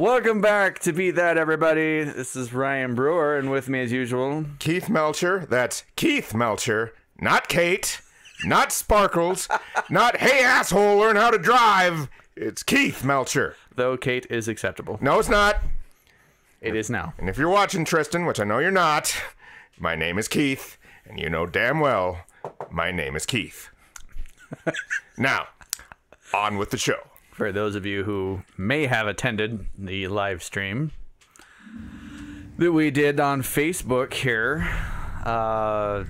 Welcome back to Beat That, everybody. This is Ryan Brewer, and with me, as usual, Keith Melcher. That's Keith Melcher, not Kate, not Sparkles, not Hey asshole, learn how to drive. It's Keith Melcher. though Kate is acceptable. No, it's not. It is now. And if you're watching Tristan, which I know you're not, my name is Keith, and you know damn well my name is Keith. now, on with the show. For those of you who may have attended the live stream that we did on Facebook here, uh,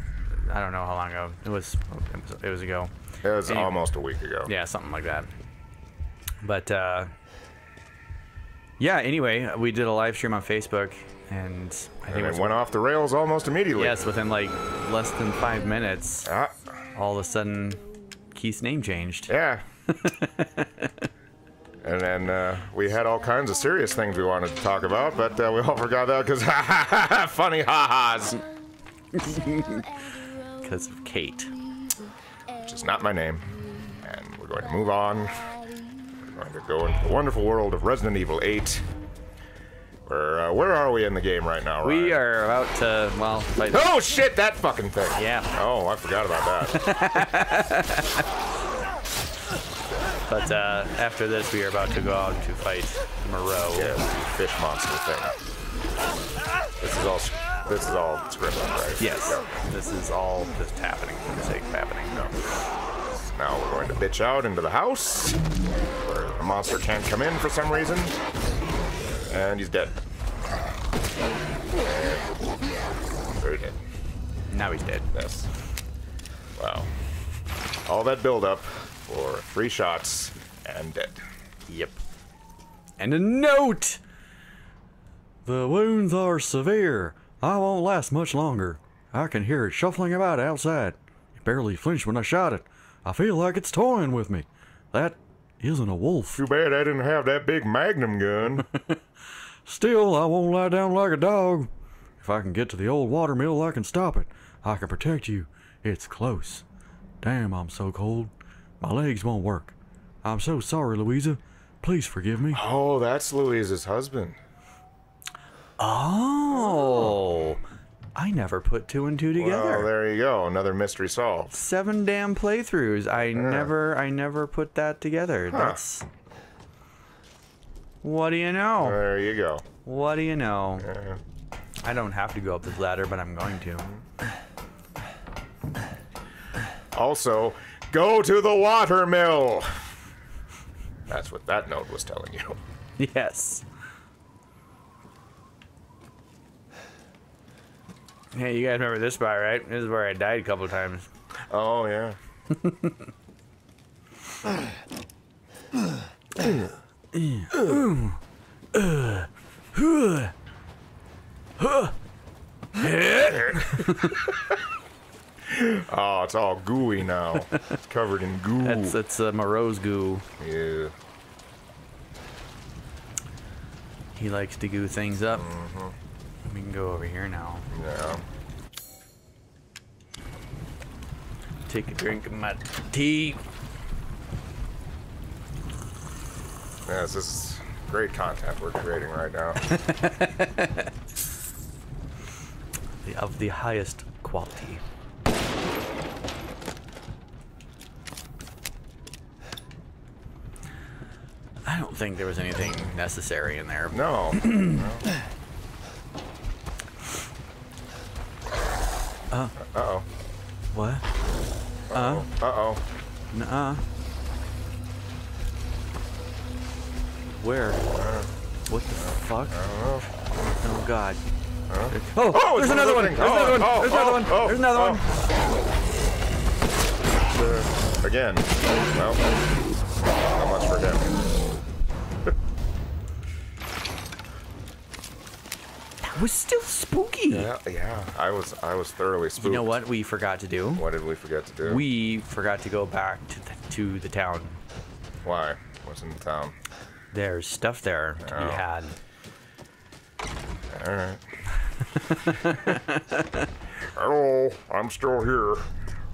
I don't know how long ago. It was, it was, it was ago. It was Anyway. almost a week ago. Yeah, something like that. But uh, yeah, anyway, we did a live stream on Facebook, and I think And it it went off the rails almost immediately. yes, within like less than five minutes, Ah, all of a sudden, Keith's name changed. yeah. and then uh, we had all kinds of serious things we wanted to talk about, but uh, we all forgot that because funny ha-has. because of Kate. Which is not my name. And we're going to move on. We're going to go into the wonderful world of Resident Evil 8. Where, uh, where are we in the game right now, Ryan? We are about to well, fight. Oh shit, that fucking thing. Yeah. Oh, I forgot about that. But uh, after this, we are about to go out to fight Moreau. yeah, the fish monster thing. This is all this is all scripted, right? Yes, Yeah. this is all just happening for the sake of happening. Now we're going to bitch out into the house where the monster can't come in for some reason. And he's dead. Very dead. Now he's dead. Yes. Wow. All that build-up for three shots and dead. Yep. And a note! The wounds are severe. I won't last much longer. I can hear it shuffling about outside. It barely flinched when I shot it. I feel like it's toying with me. That isn't a wolf. Too bad I didn't have that big magnum gun. Still, I won't lie down like a dog. If I can get to the old watermill, I can stop it. I can protect you. It's close. Damn, I'm so cold. My legs won't work. I'm so sorry, Louisa. Please forgive me. oh, that's Louisa's husband. Oh, I never put two and two together. Well, there you go. Another mystery solved. Seven damn playthroughs. I never, I never put that together. That's. What do you know? There you go. What do you know? Yeah. I don't have to go up this ladder, but I'm going to. Also, go to the watermill. That's what that note was telling you. Yes. Hey, you guys remember this spot, right? This is where I died a couple times. Oh yeah. oh, it's all gooey now. It's covered in goo. That's that's uh, Moreau's goo. yeah. He likes to goo things up. We can go over here now. Yeah. Take a drink of my tea. Yes, this is great content we're creating right now. The- Of the highest quality. I don't think there was anything necessary in there. No. no. Uh oh. What? Uh Uh oh. Nuh-uh. Where? What the fuck? Oh. Oh god. Oh, Oh, there's it's another one. There's another one. Oh, There's another oh, one. oh, There's another one. Uh, again. Well, not much for him. That was still spooky. Yeah, yeah. I was, I was thoroughly spooked. You know what we forgot to do? What did we forget to do? We forgot to go back to the, to the town. Why? What's in the town? There's stuff there to be Oh. had. All right. Hello, I'm still here.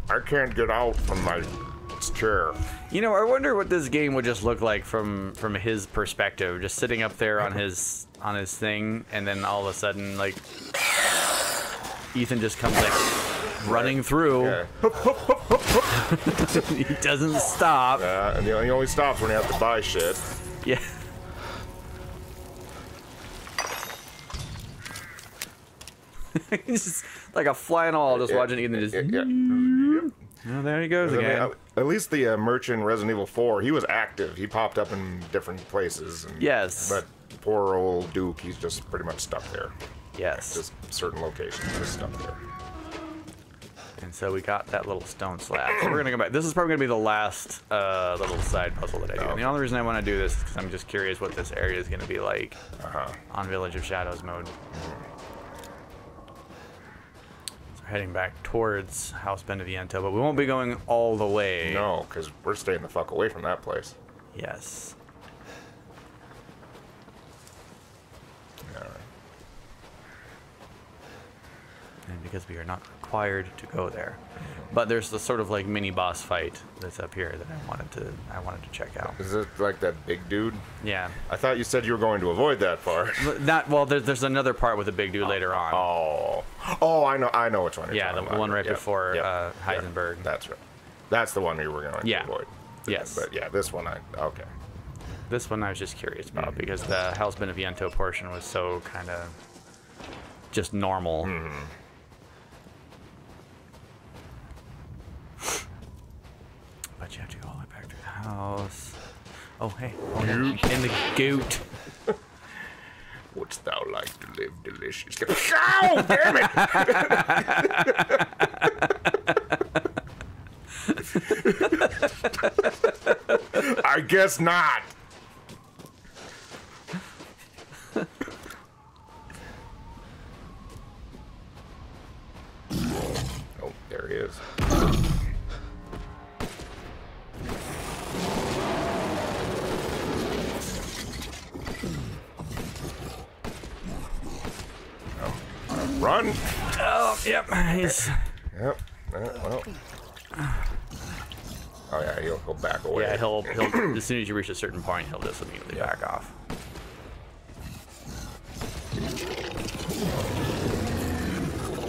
I can't get out from my chair. You know, I wonder what this game would just look like from from his perspective, just sitting up there on his on his thing, and then all of a sudden, like Ethan just comes like running through. Yeah. he doesn't stop. Uh, and he he only stops when he has to buy shit. Yeah. He's just like a flying all, just watching Ethan just. Yeah, yeah. Oh, there he goes I mean, again. at- at least the uh, merchant Resident Evil 4, he was active. He popped up in different places. And, Yes. But poor old Duke, he's just pretty much stuck there. yes. Just certain locations, just stuck there. And so we got that little stone slab. So we're gonna go back. This is probably gonna be the last uh, little side puzzle that I do. And the only reason I want to do this is because I'm just curious what this area is gonna be like Uh huh. on Village of Shadows mode. So we're heading back towards House Beneviento, but we won't be going all the way. No, because we're staying the fuck away from that place. Yes. And because we are not required to go there. But there's the sort of like mini boss fight that's up here that I wanted to I wanted to check out. Is it like that big dude? Yeah. I thought you said you were going to avoid that part. Not well. There's, there's another part with a big dude later on. Oh. Oh, I know. I know which one. You're Yeah, the about. one right Yeah, before, yeah, uh, Heisenberg. That's right. That's the one we were going Yeah. to avoid. Yes. But yeah, this one I okay. This one I was just curious about because the House Beneviento portion was so kind of just normal. But you have to go all the way back to the house. Oh, hey. Oh, no. In the goat. Wouldst thou like to live deliciously? Ow! Damn it! I guess not. Oh, there he is. Run! Oh, yep. He's, Yep. Uh, well. Oh yeah, he'll go back away. yeah, he'll, he'll, as soon as you reach a certain point, he'll just immediately back off.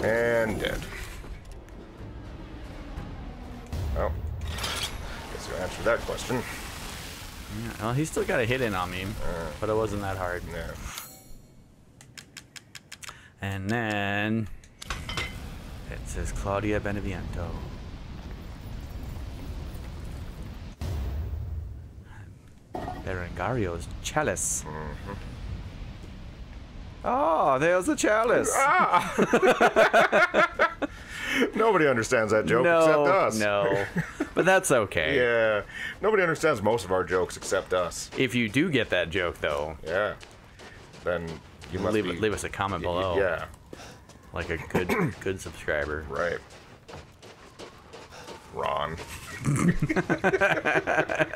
And dead. Well, guess you answered that question. Yeah, well, he still got a hit in on me, but it wasn't that hard. Yeah. And then it says Claudia Beneviento. Berengario's chalice. Oh, there's the chalice. Ah. Nobody understands that joke except no, us. no, but that's okay. Yeah. Nobody understands most of our jokes except us. If you do get that joke, though, Yeah. Then you must leave, be. leave us a comment below. Yeah. like a good good subscriber. Right. Ron.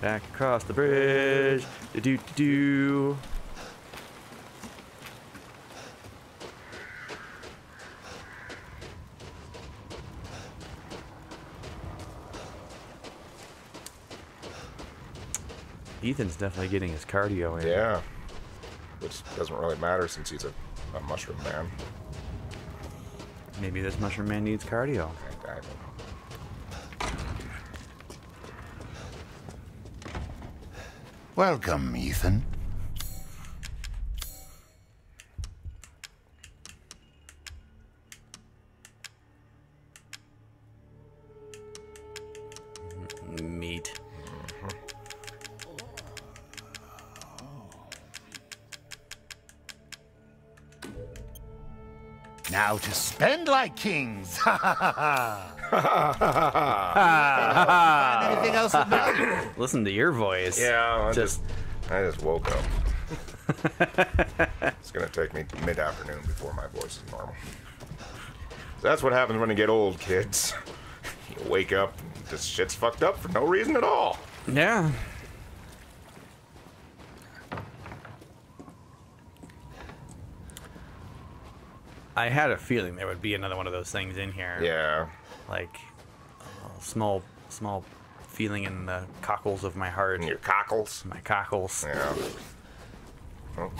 Back across the bridge. Do do do. Ethan's definitely getting his cardio in. Yeah. Which doesn't really matter since he's a, a mushroom man. Maybe this mushroom man needs cardio. I, I don't know. Welcome, Ethan. Now to spend like kings. Ha ha ha ha. Anything else of? Listen to your voice. Yeah, I Just just, I just woke up. it's gonna take me mid-afternoon before my voice is normal. That's what happens when you get old, kids. You wake up, and this shit's fucked up for no reason at all. yeah. I had a feeling there would be another one of those things in here. Yeah. Like a small, small feeling in the cockles of my heart, And your cockles. my cockles. Yeah. And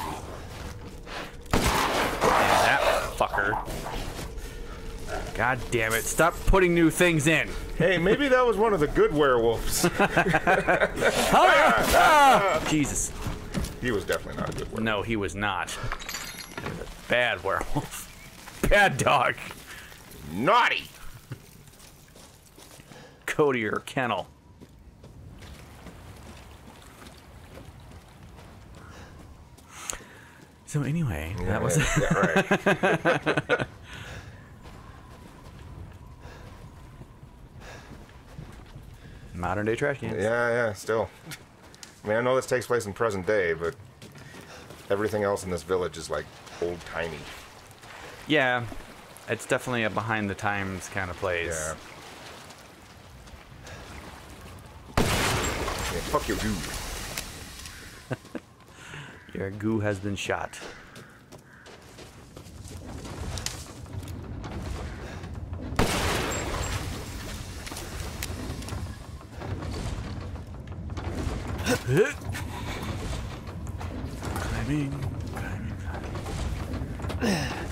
that fucker. God damn it! Stop putting new things in. Hey, maybe that was one of the good werewolves. Jesus. he was definitely not a good werewolf. No, he was not. He was a bad werewolf. Bad dog. Naughty. Cody or kennel. So anyway, that was Yeah, right. modern day trash cans. Yeah, yeah, still. I mean, I know this takes place in present day, but everything else in this village is like old timey. Yeah, it's definitely a behind the times kind of place. Yeah. Yeah, fuck your dude. Your goo has been shot. climbing, climbing, climbing.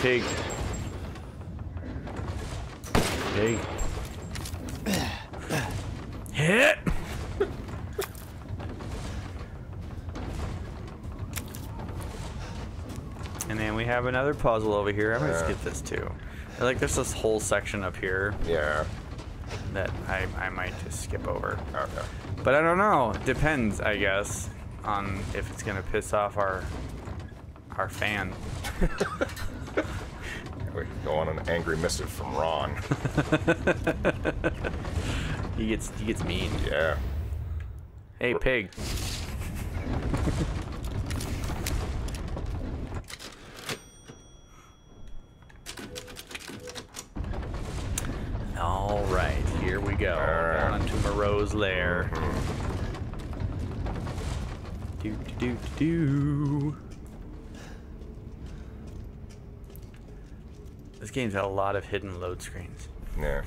Pig. Pig. Hit! And then we have another puzzle over here. I might Yeah. skip this too. Like there's this whole section up here Yeah. that I, I might just skip over. Okay. But I don't know. Depends, I guess, on if it's gonna piss off our our fan. We go on an angry missive from Ron. He gets he gets mean. Yeah. Hey pig. All right, here we go. right. Down into Moreau's lair. Mm-hmm. Do do do do. This game's got a lot of hidden load screens. Yeah.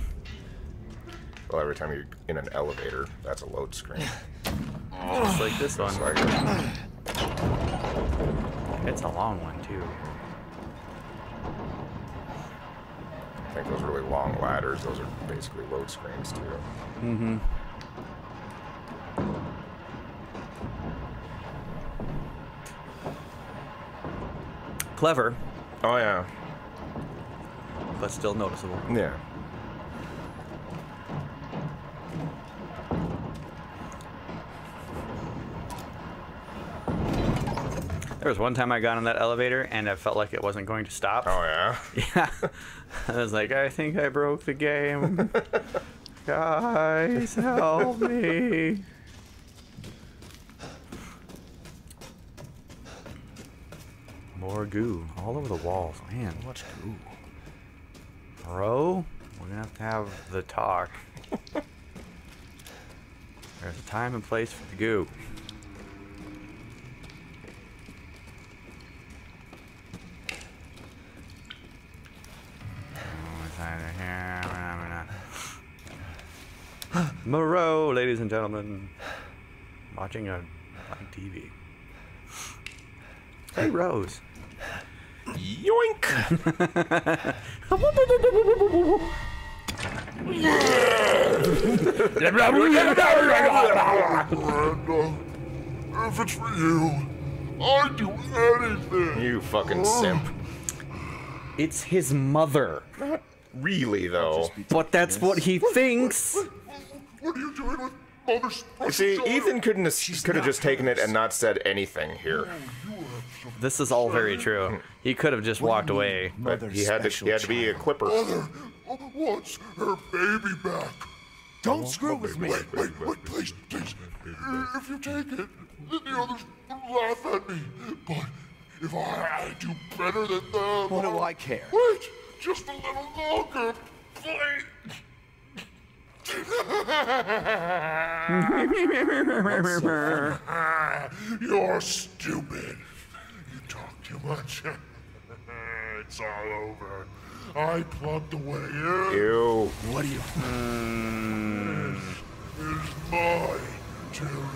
Well, every time you're in an elevator, that's a load screen. Just like this one. It's like, It's a long one too. I think those really long ladders, those are basically load screens too. Mm-hmm. Clever, Oh yeah. But still noticeable. Yeah. There was one time I got in that elevator and I felt like it wasn't going to stop. Oh yeah. Yeah. I was like, I think I broke the game. Guys, help me. More goo all over the walls. Man, much goo. Bro, we're gonna have to have the talk. There's a time and place for the goo. Moreau, ladies and gentlemen, watching a on TV. Hey, Rose. Yoink! Miranda, if it's for you, I'd do anything. You fucking simp. It's his mother. Not Really though. But that's what he thinks. What are you doing with Mother's You see, Ethan couldn't have could have just taken it and not said anything here. This is all very true. He could have just walked away. But he had to he had to be a quipper. Mother wants her baby back. Don't screw with me. Wait, wait, wait, please, please. If you take it, then the others laugh at me. But if I do better than them... What do I care? Wait, just a little longer, please. You're stupid. Too much. it's all over. I plugged the way in. Ew. What do you... Hmm. This is my territory.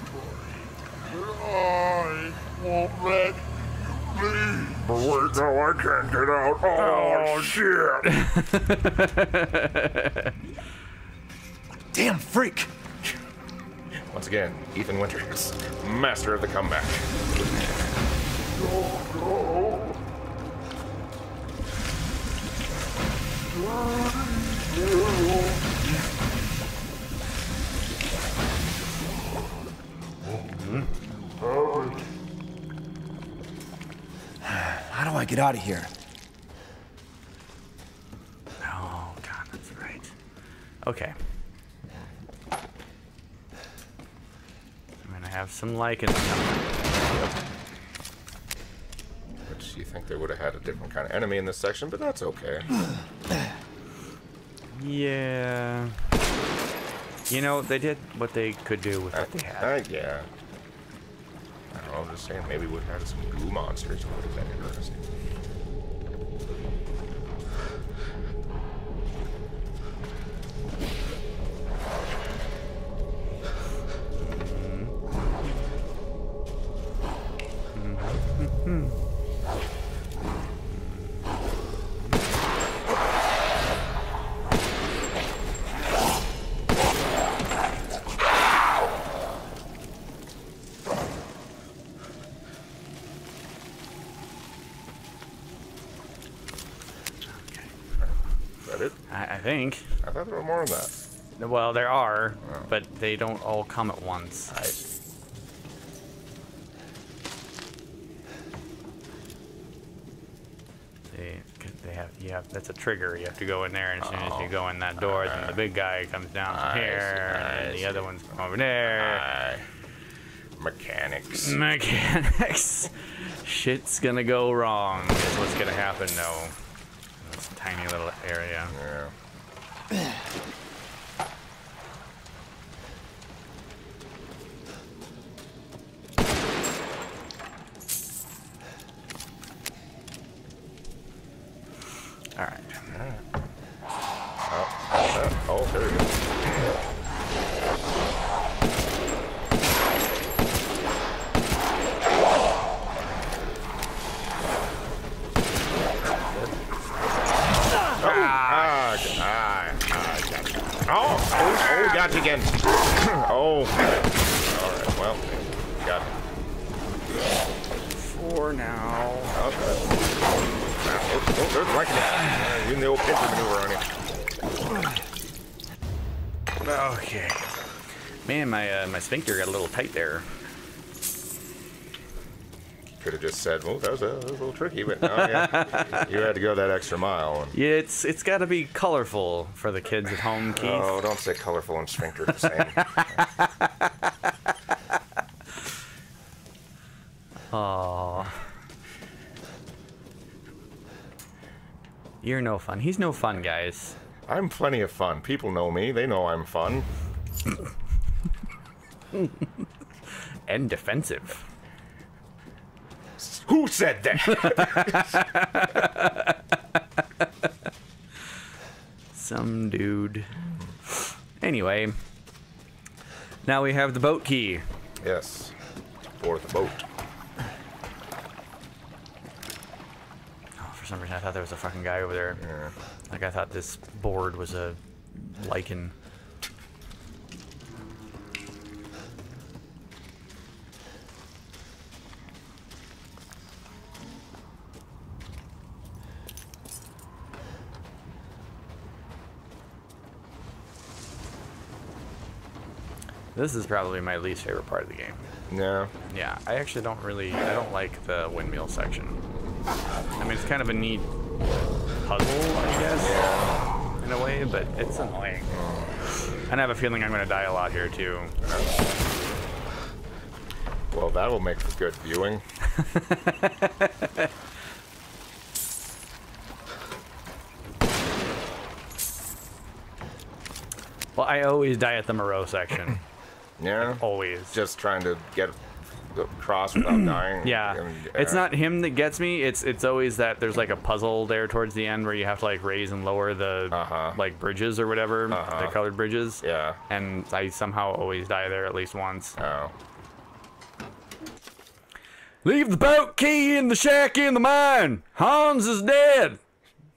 And I won't let you leave. But wait, no, I can't get out. Oh, oh shit. Damn freak! Once again, Ethan Winters, master of the comeback. How do I get out of here? Oh, God, that's right. Okay. I'm gonna have some Lycans coming. You think they would have had a different kind of enemy in this section, but that's okay. Yeah. You know, they did what they could do with what they had. Uh, yeah. I don't know, I'm just saying, maybe we'd have had some goo monsters. It would have been interesting. Is that it? I, I think. I thought there were more than that. Well, there are, oh. but they don't all come at once. I see. They, they have, you have, that's a trigger. You have to go in there, and as soon as you oh. go in that door, then the big guy comes down from I see, here, I and the other one's from over there. Mechanics. Mechanics. Shit's gonna go wrong. Is what's gonna happen, though. This tiny little area. Yeah. All right. Oh, oh, there we go. Ah, g- ah, ah, got you. Oh, oh, oh, got you again. oh. All right, well, got it. For now. Okay. There's using the old pincer maneuver on you. Okay. Man, my uh, my sphincter got a little tight there. Could have just said, well, that was, a, that was a little tricky, but no, yeah. you had to go that extra mile. And, Yeah, it's it's got to be colorful for the kids at home, Keith. oh, don't say colorful and sphincter the same. Aw. You're no fun. He's no fun, guys. I'm plenty of fun. People know me. They know I'm fun. And defensive. Who said that? Some dude. Anyway. Now we have the boat key. yes. For the boat. For some reason, I thought there was a fucking guy over there. Yeah. Like, I thought this board was a Lycan. This is probably my least favorite part of the game. No. Yeah, I actually don't really, I don't like the windmill section. I mean, it's kind of a neat puzzle, I guess, in a way, but it's annoying. And I have a feeling I'm going to die a lot here, too. Well, that will make for good viewing. Well, I always die at the Moreau section. Yeah. always. Just trying to get across without dying. Yeah, and- it's not him that gets me. It's it's always that there's like a puzzle there towards the end where you have to like raise and lower the Uh-huh. like bridges or whatever, Uh-huh. the colored bridges. Yeah. And I somehow always die there at least once. Oh. Leave the boat key in the shack in the mine. Hans is dead.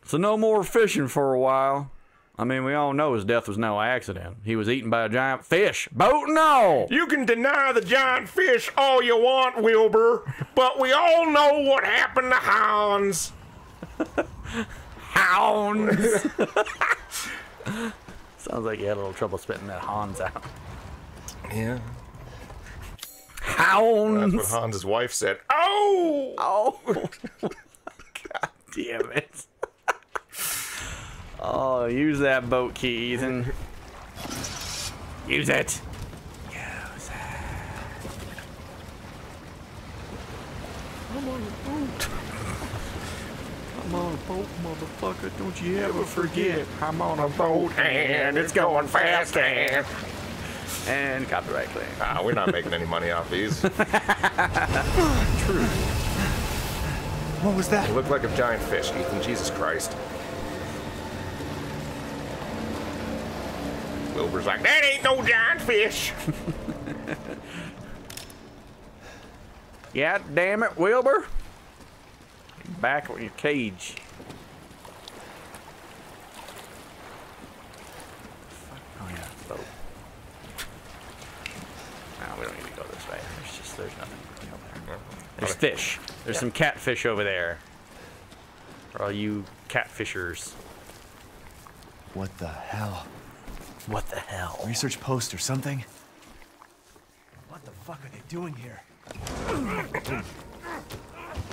So no more fishing for a while. I mean, we all know his death was no accident. He was eaten by a giant fish, boat and all. You can deny the giant fish all you want, Wilbur, but we all know what happened to Hans. Hounds. Sounds like you had a little trouble spitting that Hans out. Yeah. Hounds. That's what Hans's wife said. Oh! Oh, god damn it. Oh, use that boat key, Ethan. Use it. Use it. I'm on a boat. I'm on a boat, motherfucker. Don't you ever forget. I'm on a boat And it's going fast and... and copyright claim. Ah, we're not making any money off these. True. What was that? It looked like a giant fish, Ethan. Jesus Christ. Wilbur's like, that ain't no giant fish. Yeah, damn it, Wilbur. Back in your cage. Oh yeah, boat. No, we don't need to go this way. There's just there's nothing over there. There's fish. There's some catfish over there. For all you catfishers. What the hell? What the hell? Research post or something? What the fuck are they doing here?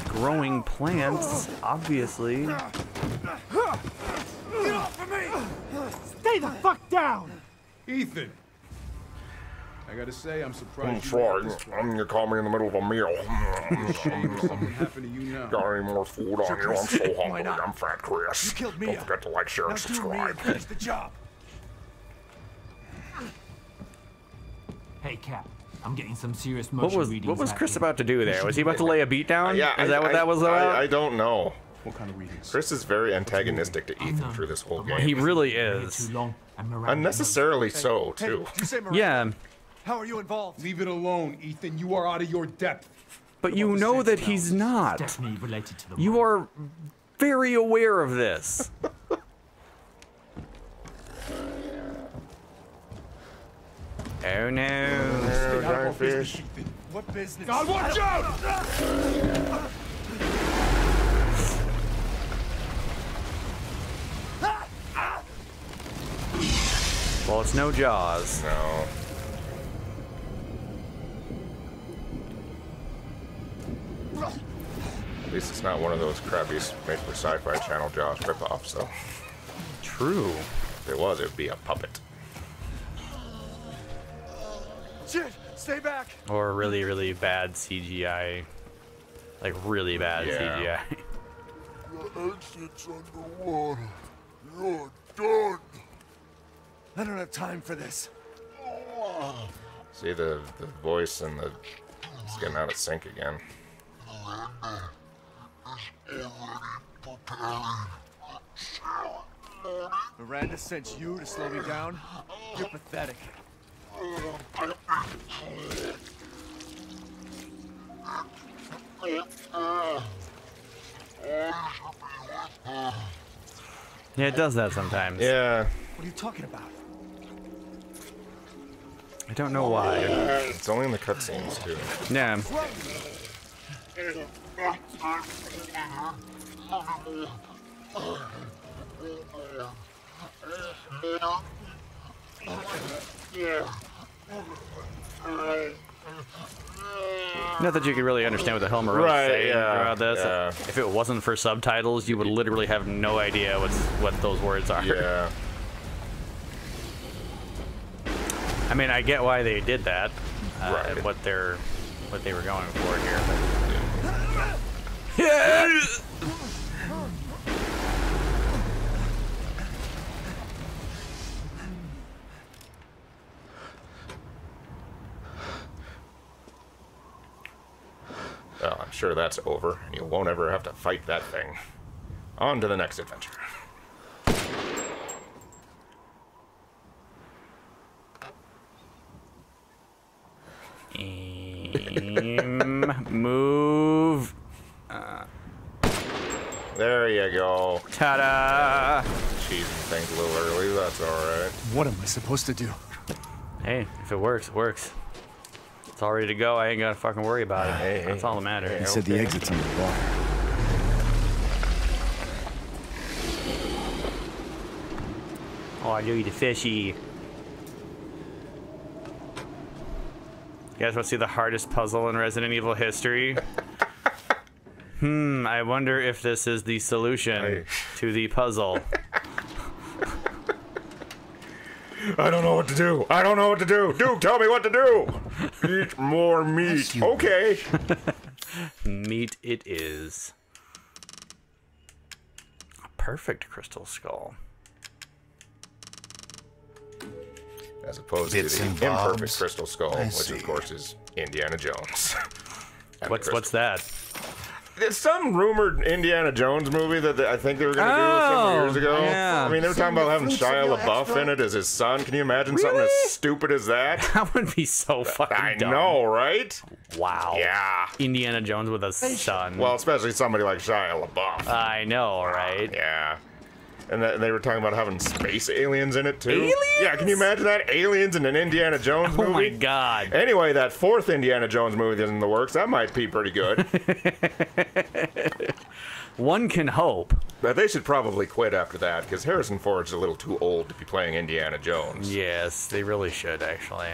Growing plants, obviously. Get off of me! Stay the fuck down! Ethan! I gotta say, I'm surprised I'm sorry. made it this far. I'm gonna call me in the middle of a meal. Something happened to you now. Got any more food on you? I'm so hungry. I'm Fat Chris. You killed Don't forget to like, share, Now and do me and finish the job. Hey, Cap. I'm getting some serious What motion was readings what was Chris here. about to do there? Was he about to lay a beat down? Yeah, Is that what I, that was I, about? I, I don't know. What kind of readings? Chris is very antagonistic to Ethan through this whole game. He really is. Too long, and Miranda Unnecessarily so, too. did you? Yeah, How are you involved? Leave it alone, Ethan. You are out of your depth. but you know that he's not. Definitely related to the You are very aware of this. oh no. Oh, giant fish. Ethan. What business? God, watch out! Well, it's no Jaws. No. At least it's not one of those crappy made for Sci-Fi Channel Jaws ripoffs, though. True. If it was, it would be a puppet. Shit! Stay back! Or really, really bad CGI. Like really bad Yeah. CGI. The exit's underwater. You're done. I don't have time for this. See the the voice and the it's getting out of sync again. Miranda sent you to slow me down? You're pathetic. Yeah, it does that sometimes. Yeah, What are you talking about? I don't know why. it's only in the cutscenes too. Yeah. Not that you could really understand what the hell Moreau's Right, saying yeah, about this. yeah. If it wasn't for subtitles, you would literally have no idea what's what those words are. Yeah, I mean, I get why they did that, uh, Right. and what they're what they were going for here. But... Yeah. Well, I'm sure that's over, and you won't ever have to fight that thing. On to the next adventure. Aim, move. There you go. Ta-da! Cheesing things a little early, that's alright. What am I supposed to do? Hey, if it works, it works. It's all ready to go. I ain't gotta fucking worry about it. Hey, That's hey, all that matters. He said the exit's on the bar. Oh, I do eat a fishy. You guys want to see the hardest puzzle in Resident Evil history? hmm, I wonder if this is the solution I- to the puzzle. I don't know what to do. I don't know what to do. Duke, tell me what to do. Eat more meat. you. Okay. Meat it is. A perfect crystal skull. As opposed Bits to the imperfect bobs. crystal skull, I which see. of course is Indiana Jones. What's what's that? Crystal- There's some rumored Indiana Jones movie that I think they were going to do several Oh, years ago. yeah. I mean, they were talking about having Shia LaBeouf exploit? in it as his son. Can you imagine something as stupid as that? That would be so fucking I dumb. know, right? Wow. Yeah. Indiana Jones with a son. Well, especially somebody like Shia LaBeouf. I know, right? Yeah. And th- they were talking about having space aliens in it too. Aliens? Yeah, can you imagine that? Aliens in an Indiana Jones Oh movie? Oh my god. Anyway, that fourth Indiana Jones movie that's in the works, that might be pretty good. One can hope. but they should probably quit after that because Harrison Ford's a little too old to be playing Indiana Jones. Yes, they really should actually.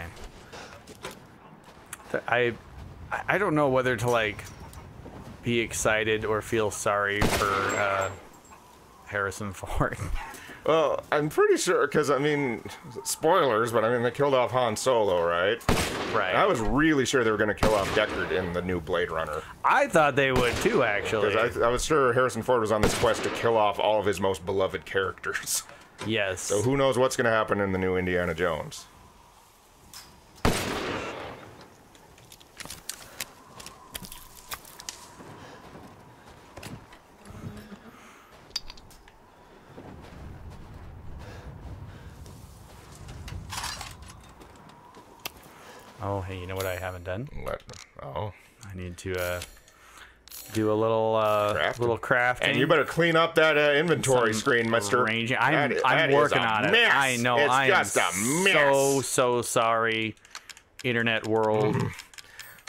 I I- I don't know whether to like be excited or feel sorry for uh, Harrison Ford. Well, I'm pretty sure because I mean, spoilers, but I mean they killed off Han Solo, right? right. I was really sure they were going to kill off Deckard in the new Blade Runner I thought they would too actually. because I, I was sure Harrison Ford was on this quest to kill off all of his most beloved characters. yes. So who knows what's going to happen in the new Indiana Jones? Oh, hey, you know what I haven't done? What? oh, I need to uh, do a little uh, Crafting. little crafting. and you better clean up that uh, inventory Some screen, Mister. arranging. I'm, That I'm that working on it. mess. I know. It's I just am a mess. so so sorry, internet world,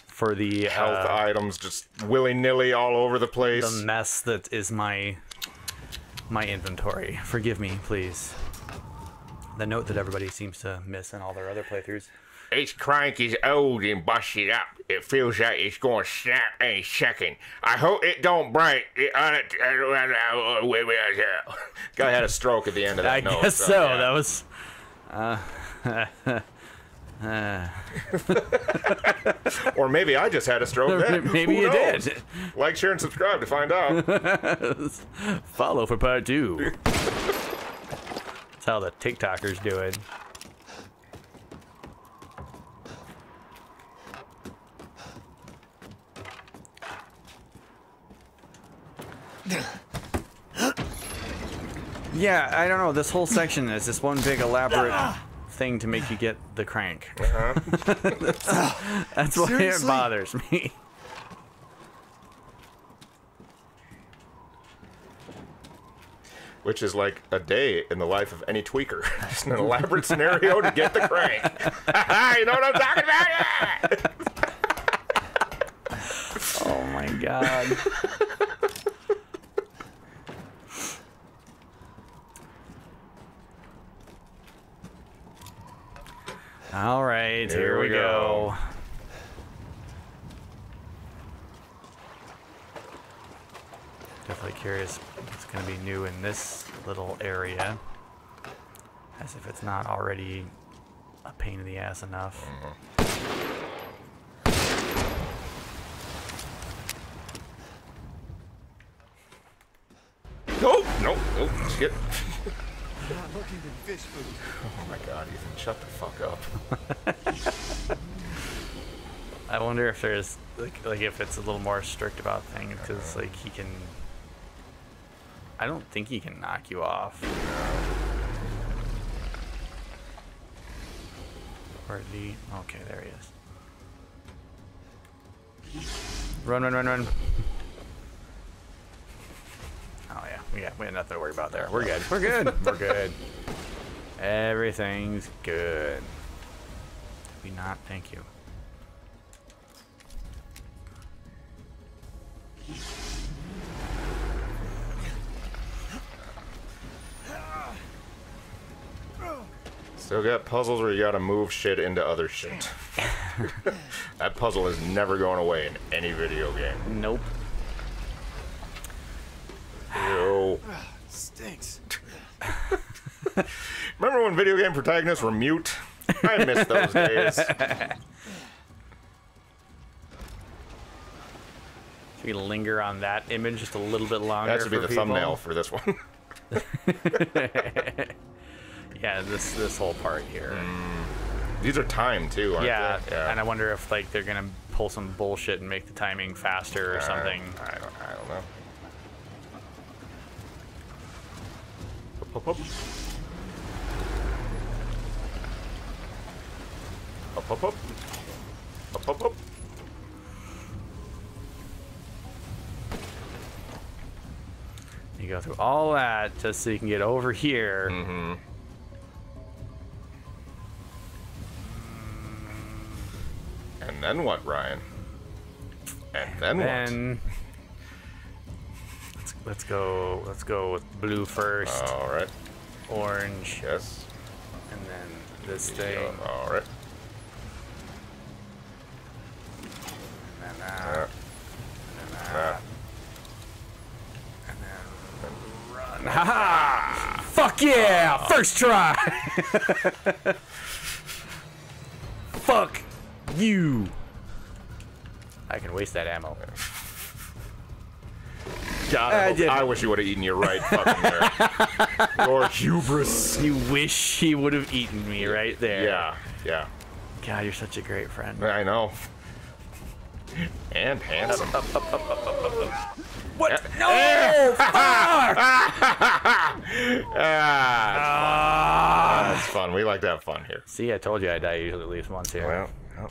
for the Health uh, items just willy nilly all over the place. the mess that is my my inventory. Forgive me, please. The note that everybody seems to miss in all their other playthroughs. Its crank is old and busted up. It feels like it's going to snap any second. I hope it don't break. It, uh, uh, uh, uh, Guy had a stroke at the end of that I note. guess so. yeah. That was. Or maybe I just had a stroke then. Maybe you did. Like, share, and subscribe to find out. Follow for part two. That's how the TikTokers do it. Yeah, I don't know. This whole section is this one big elaborate thing to make you get the crank. that's, uh-huh. that's why it bothers me. Which is like a day in the life of any tweaker. Just an elaborate scenario to get the crank. you know what I'm talking about? Oh my god. All right, here, Here we we go. go. Definitely curious what's going to be new in this little area. As if it's not already a pain in the ass enough. Nope, nope, nope. Not looking at fish food. Oh my god, Ethan, shut the fuck up. I wonder if there's like like if it's a little more strict about things because like he can. I don't think he can knock you off. Or the okay, there he is. Run, run, run, run. Oh yeah, we got we got nothing to worry about there. We're good. We're good. We're good. Everything's good. Did we not? Thank you. Still got puzzles where you gotta move shit into other shit. that puzzle is never going away in any video game. Nope. Remember when video game protagonists were mute? I miss those days. Should we linger on that image just a little bit longer? That should be for the people? thumbnail for this one. Yeah, this this whole part here. Mm. These are timed too, aren't yeah, they? and I wonder if like they're gonna pull some bullshit and make the timing faster or something. I don't, I don't know. Up, up, up. Up, up, up. Up, up, up. You go through all that just so you can get over here. Mm-hmm. And then what, Ryan? And then what? Then let's, let's go. Let's go with blue first, All right. orange, Yes. and then this thing, All right. and then that, Yeah. and then Yeah. that, and then run. Ha ha! Fuck yeah! First try. Fuck you. I can waste that ammo. God, I I, hope- I wish you would have eaten your right fucking there. Your hubris. You wish he would have eaten me right there. Yeah, yeah. God, you're such a great friend. I know. And handsome. What? No! Ah, that's fun. We like to have fun here. See, I told you I die usually at least once here. Well, well,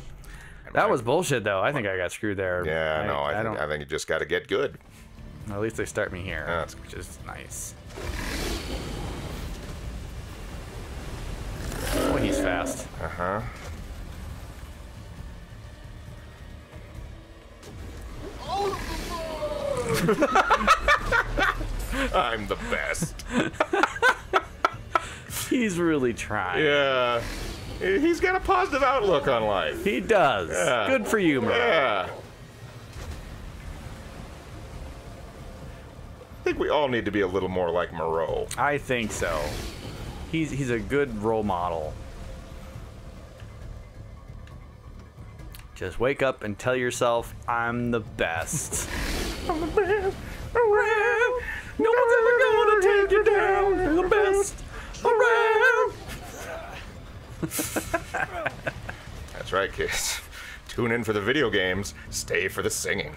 that was bullshit, though. I think I got screwed there. yeah, I, no, I, think, don't. I think you just got to get good. At least they start me here, Yeah, that's which is nice. Oh, he's fast. Uh huh. I'm the best. He's really trying. Yeah. He's got a positive outlook on life. He does. Yeah. Good for you, Murray. Yeah. I think we all need to be a little more like Moreau. I think so. He's he's a good role model. Just wake up and tell yourself, I'm the best. I'm the best around. No one's ever gonna take you down. You're the best around. That's right, kids. Tune in for the video games, stay for the singing.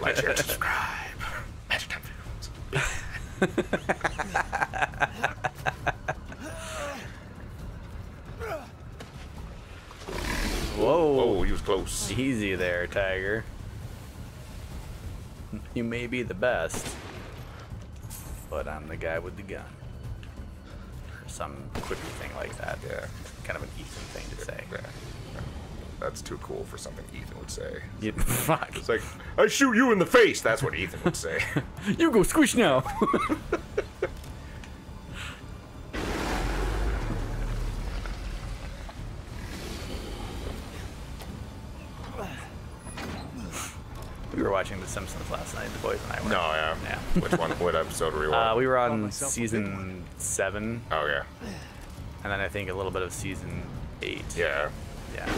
like, share, subscribe. Magic Time Films. Whoa. Oh, he was close. Easy there, Tiger. You may be the best, but I'm the guy with the gun. Or some quippy thing like that. Yeah. Kind of an Ethan thing to say. Yeah. That's too cool for something Ethan would say. You, fuck. It's like, I shoot you in the face. That's what Ethan would say. You go squish now. we were watching The Simpsons last night, the boys and I were. no, yeah. Yeah. Which one? What episode were we Uh, on? we were on myself a big season seven, oh, yeah. and then I think a little bit of season eight. Yeah. Yeah.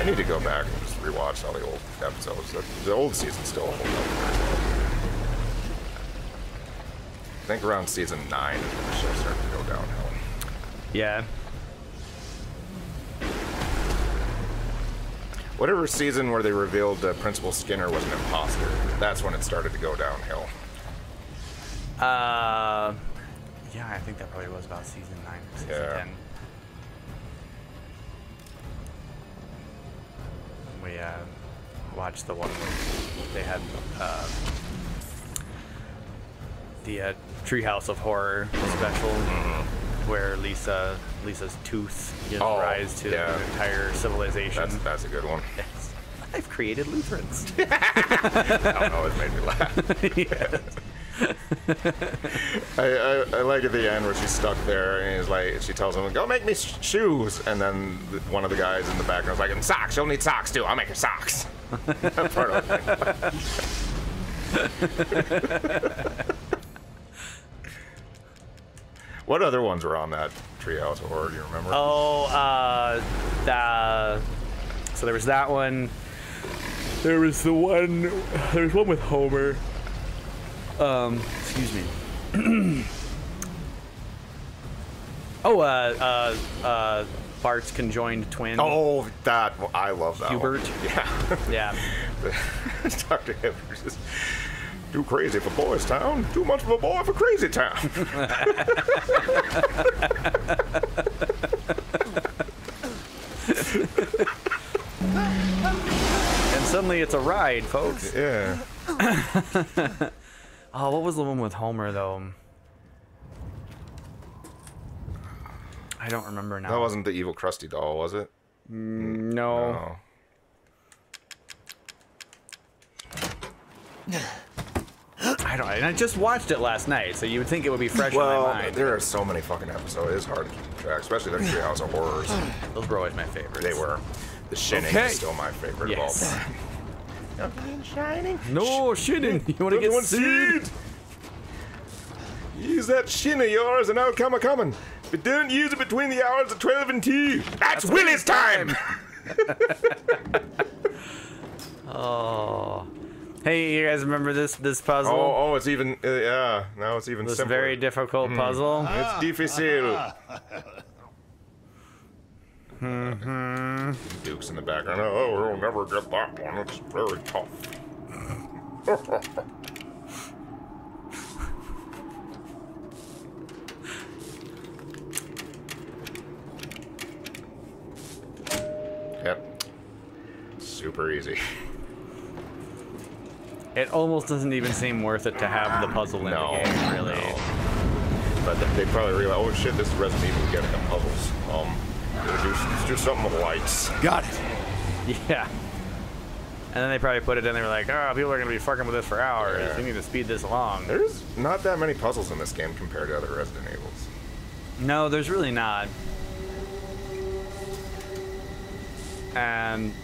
I need to go back and just rewatch all the old episodes. The, the old season still hold up very. I think around season nine is when the show started to go downhill. Yeah. Whatever season where they revealed uh, Principal Skinner was an imposter, that's when it started to go downhill. Uh, yeah, I think that probably was about season nine, season Yeah. ten. We uh, watched the one where they had uh, the uh, Treehouse of Horror special, where Lisa Lisa's tooth gives Oh, rise to yeah. the entire civilization. That's that's a good one. Yes. I've created Lutherans. I don't know, it made me laugh. I, I, I like at the end where she's stuck there and he's like, she tells him, "Go make me sh- shoes," and then the- one of the guys in the background's like, "And socks. You'll need socks too. I'll make her socks." Part of it. What other ones were on that Treehouse Horror? Do you remember? Oh, uh, the, so there was that one. There was the one. There was one with Homer. Um, excuse me. oh, uh, uh, uh, Bart's conjoined twin. Oh, that I love that. Hubert. One. Yeah. yeah. Dr. Hibbert says, too crazy for Boys Town, too much of a boy for Crazy Town. And suddenly it's a ride, folks. yeah. Oh, what was the one with Homer though? I don't remember now. That wasn't the evil Krusty doll, was it? Mm, no. Oh. I don't. And I just watched it last night, so you would think it would be fresh in my Well, mind. there are so many fucking episodes. It's hard to keep track, especially the Treehouse of Horrors. Those were always my favorites. They were. The Shining Okay. is still my favorite Yes. of all time. Shining. No, shitting. You want to get seed? Use that shin of yours and I'll come a coming. But don't use it between the hours of 12 and 2. That's, Willie's time! Oh. Hey, you guys remember this this puzzle? Oh, oh, it's even, uh, yeah, now it's even this simpler. very difficult puzzle. It's difficile. Mm-hmm. Duke's in the background. Oh, we'll never get that one. It's very tough. yep. Super easy. It almost doesn't even seem worth it to have the puzzle in No, the game, really. no. But they, they probably realize, oh shit, this is Resident Evil getting them puzzles. Um, let's do, let's do something with lights. Got it. Yeah. And then they probably put it in. They were like, "Oh, people are gonna be fucking with this for hours. Yeah. We need to speed this along." There's not that many puzzles in this game compared to other Resident Evils. No, there's really not. And I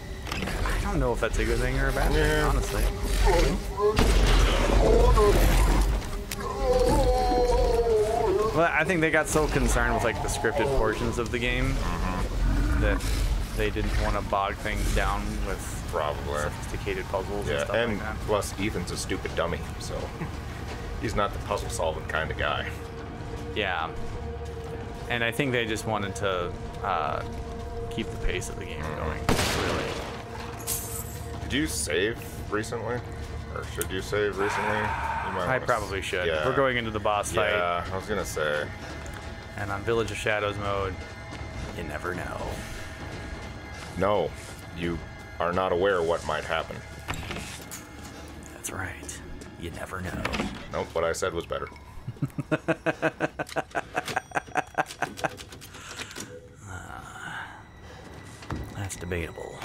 don't know if that's a good thing or a bad thing, honestly. Well, I think they got so concerned with like the scripted portions of the game that they didn't want to bog things down with Probably. sophisticated puzzles and Yeah, stuff and like that. plus Ethan's a stupid dummy, so he's not the puzzle solving kind of guy. Yeah. And I think they just wanted to uh, keep the pace of the game going. Really. Did you save recently? Or should you save recently? You might I probably should. Yeah. We're going into the boss fight, Yeah, I was gonna say. and on Village of Shadows mode, you never know. No, you are not aware what might happen. That's right. You never know. Nope, what I said was better. Ah, that's debatable.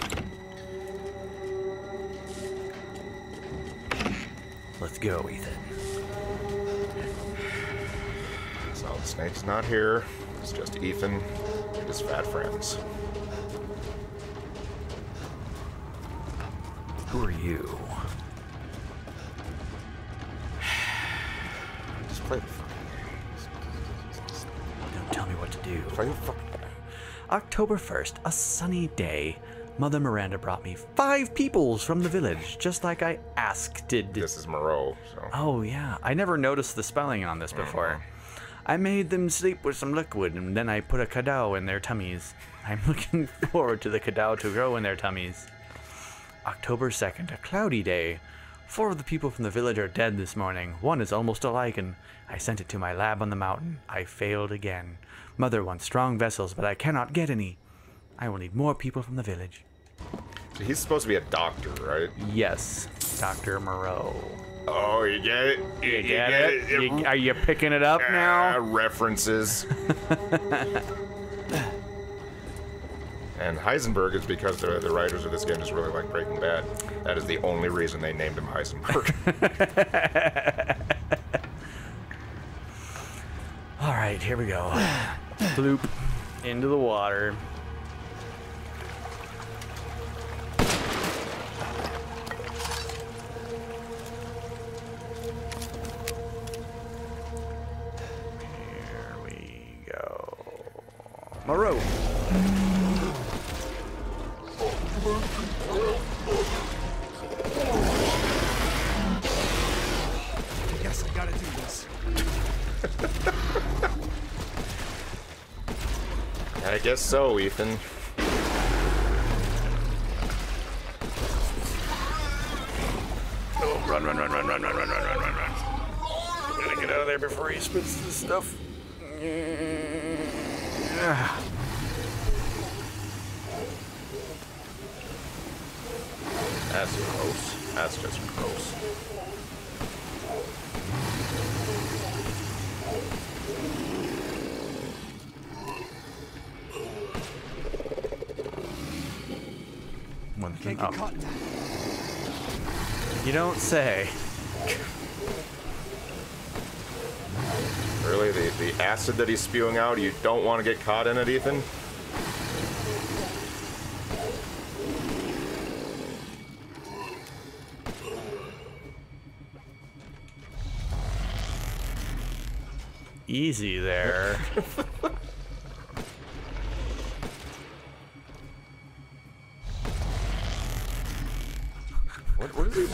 Let's go, Ethan. So the snake's not here. It's just Ethan and his fat friends. Who are you? Just play the fucking Don't tell me what to do. play the fucking October 1st, a sunny day. Mother Miranda brought me five peoples from the village, just like I asked. Did This is Moreau, so Oh yeah, I never noticed the spelling on this before. Mm-hmm. I made them sleep with some liquid, and then I put a Cadou in their tummies. I'm looking forward to the Cadou to grow in their tummies. October 2nd, a cloudy day. Four of the people from the village are dead this morning. One is almost a Lycan. I sent it to my lab on the mountain. I failed again. Mother wants strong vessels, but I cannot get any. I will need more people from the village. So he's supposed to be a doctor, right? Yes, Dr. Moreau. Oh, you get it? You, You get it? You- are you picking it up Ah, now? references. and Heisenberg is because the, the writers of this game just really like Breaking Bad. That is the only reason they named him Heisenberg. All right, here we go. Bloop into the water. Guess so, Ethan. Oh, run, run, run, run, run, run, run, run, run, run, run. Gotta get out of there before he spits this stuff. That's gross. That's just gross. One thing. Can't get Oh, caught in that. you don't say. Really? The, the acid that he's spewing out, you don't want to get caught in it, Ethan? Easy there.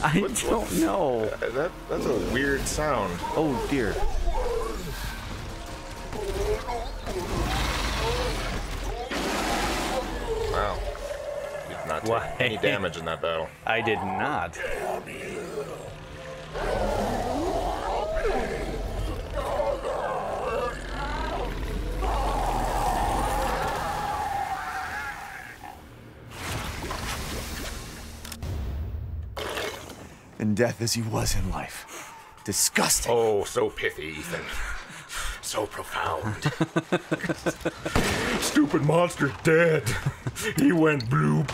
I don't what- know. Uh, That, that's a weird sound. Oh dear. Wow. You Did not take Why? any damage in that battle. I did not. In death as he was in life. Disgusting. Oh, so pithy, Ethan. So profound. Stupid monster dead. He went bloop.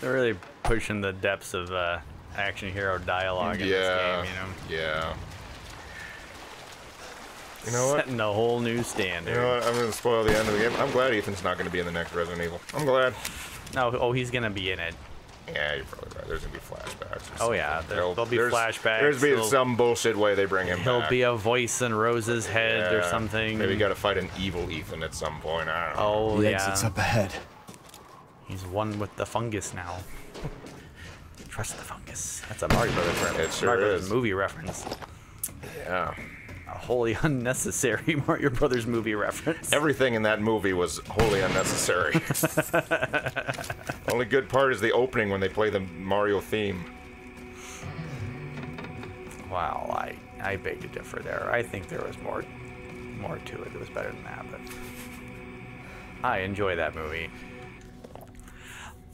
They're really pushing the depths of uh, action hero dialogue in Yeah. this game, you know. Yeah. You know what? Setting a whole new standard. You know what? I'm going to spoil the end of the game. I'm glad Ethan's not going to be in the next Resident Evil. I'm glad. No, oh, he's gonna be in it. Yeah, you're probably right. There's going to be flashbacks. or Oh yeah, there, There'll- there'll be there's- flashbacks. There's be He'll- some bullshit way they bring him He'll back. be a voice in Rose's head or something. Maybe got to fight an evil Ethan at some point. I don't oh, know. Oh the yeah, exit's up ahead. he's one with the fungus now. Trust the fungus. That's a Mario Brothers reference. It sure Mario Brothers is. movie reference. Yeah. A wholly unnecessary Mario Brothers movie reference. Everything in that movie was wholly unnecessary. Only good part is the opening when they play the Mario theme. Wow, I I beg to differ there. I think there was more more to it. It was better than that, but I enjoy that movie.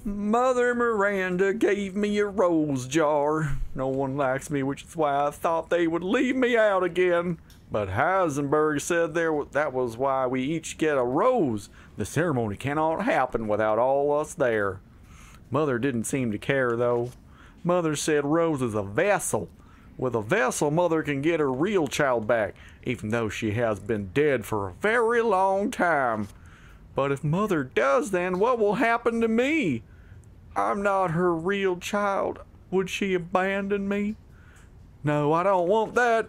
Mother Miranda gave me a rose jar. No one likes me, which is why I thought they would leave me out again. But Heisenberg said there that was why we each get a rose. The ceremony cannot happen without all us there. Mother didn't seem to care though. Mother said Rose is a vessel. With a vessel, Mother can get her real child back, even though she has been dead for a very long time. But if Mother does, then what will happen to me? I'm not her real child. Would she abandon me? No, I don't want that.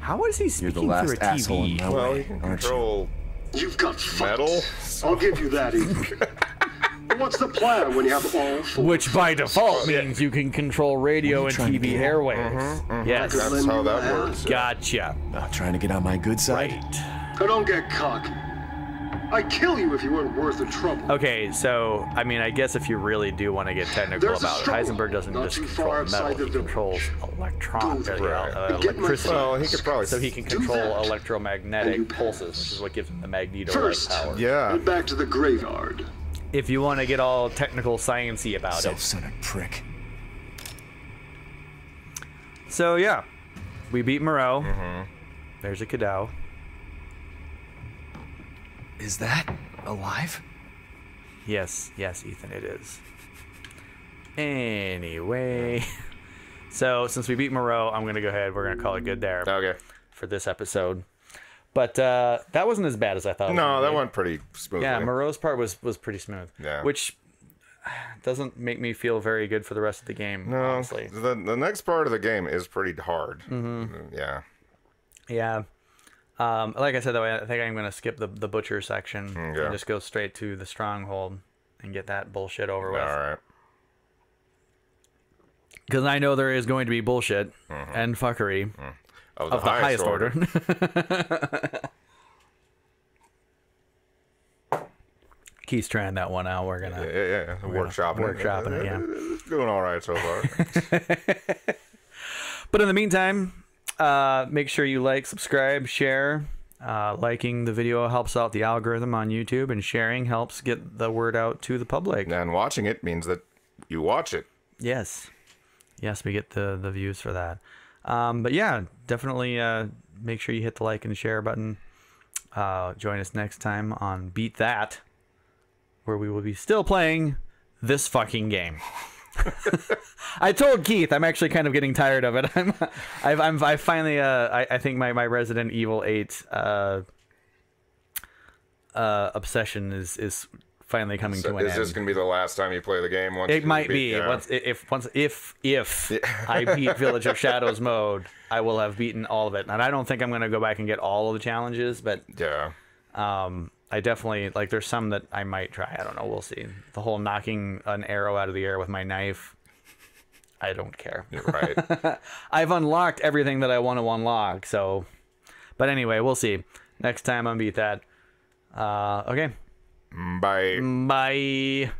How is he You're speaking the through a asshole in TV? my Well, way, he can aren't you? control You've got fucked. metal. I'll give you that, Ethan. What's the plan when you have all four? Which by default means you can control radio and trying to TV do? airwaves. Mm-hmm, mm-hmm. Yes. That's how that works. Gotcha. Not trying to get on my good side? Right. So don't get cocky. I'd kill you if you weren't worth the trouble. Okay, so I mean, I guess if you really do want to get technical There's about it, Heisenberg doesn't not just control far outside metal; he controls electron, Go uh, uh, and get my electricity. Well, he could probably. So he can control that, electromagnetic pulses, pass. which is what gives him the magneto-like First. power. Yeah. Back to the graveyard. If you want to get all technical sciency about it. Self-centered prick. So yeah, we beat Moreau. Mm-hmm. There's a Cadou. Is that alive? Yes, yes, Ethan, it is. Anyway, so since we beat Moreau, I'm gonna go ahead. We're gonna call it good there Okay. for this episode. But uh, that wasn't as bad as I thought. it was No, that be. went pretty smooth. Yeah, Moreau's part was was pretty smooth. Yeah. Which doesn't make me feel very good for the rest of the game. No, honestly. the the next part of the game is pretty hard. Mm-hmm. Yeah. Yeah. Um, like I said, though, I think I'm going to skip the, the butcher section Okay. and just go straight to the stronghold and get that bullshit over with. All right. Because I know there is going to be bullshit Mm-hmm. and fuckery Of the, of the highest, order. Keith's trying that one out. We're yeah, gonna. yeah, yeah. Workshopping, workshopping it, yeah. It's doing all right so far. But in the meantime, uh, make sure you like, subscribe, share. Uh, liking the video helps out the algorithm on YouTube, and sharing helps get the word out to the public. and watching it means that you watch it. Yes. Yes, we get the the views for that. Um, but yeah, definitely uh, make sure you hit the like and share button. Uh, join us next time on Beat That, where we will be still playing this fucking game. I told Keith I'm actually kind of getting tired of it. I'm, I've, I'm, I finally, uh, I, I think my, my Resident Evil 8 uh, uh, obsession is is finally coming So to an is end. Is this going to be the last time you play the game? Once It might beat- be yeah. once if once if if I beat Village of Shadows mode, I will have beaten all of it. And I don't think I'm going to go back and get all of the challenges, but Yeah. um, I definitely like. There's some that I might try. I don't know. We'll see. The whole knocking an arrow out of the air with my knife. I don't care. You're right. I've unlocked everything that I want to unlock. So, but anyway, we'll see. Next time on Beat That. Uh, okay. Bye. Bye.